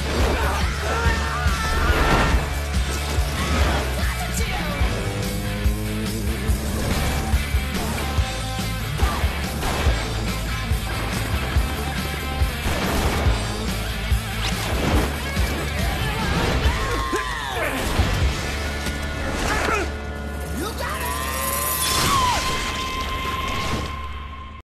Ah!